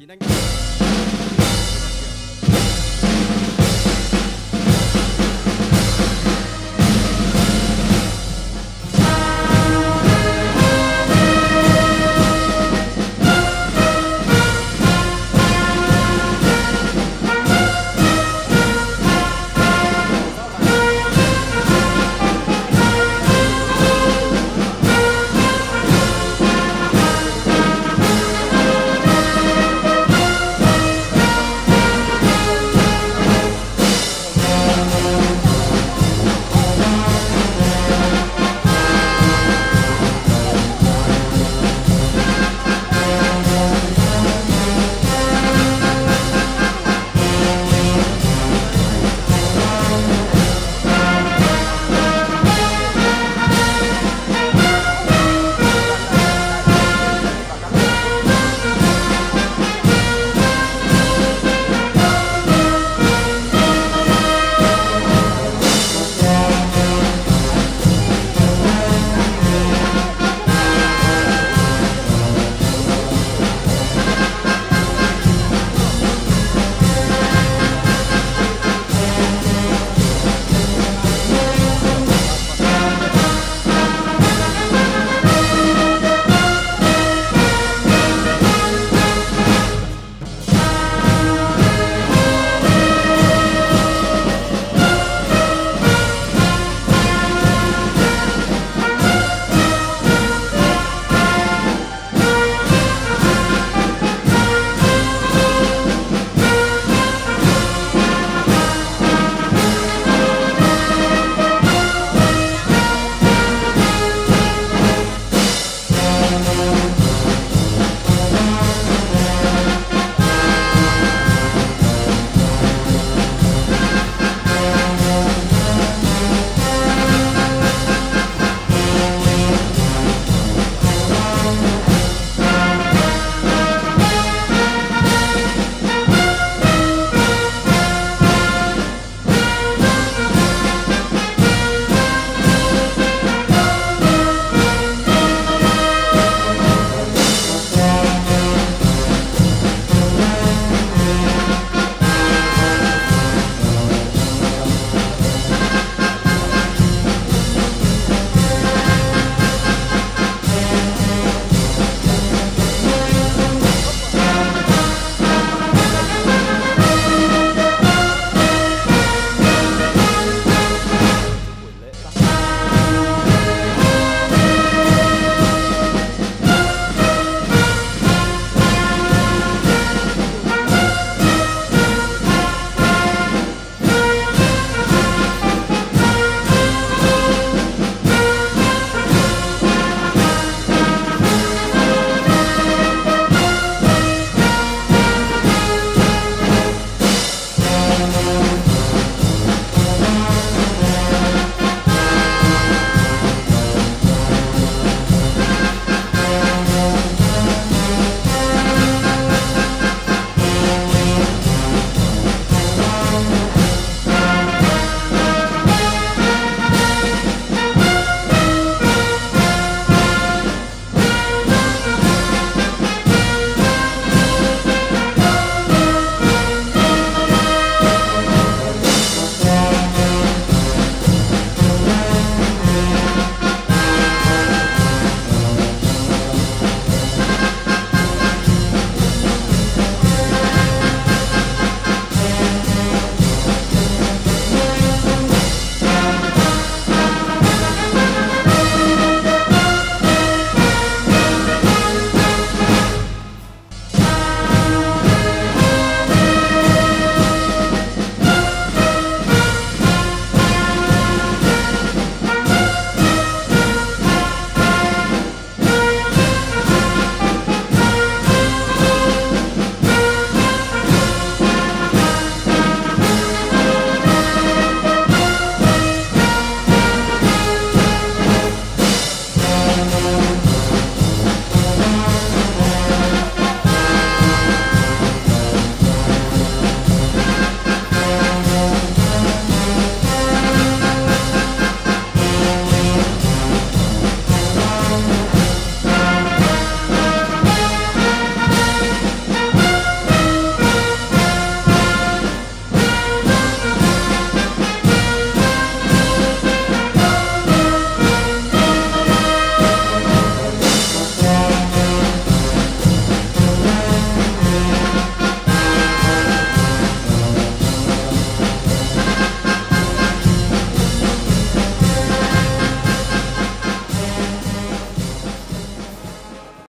chín anh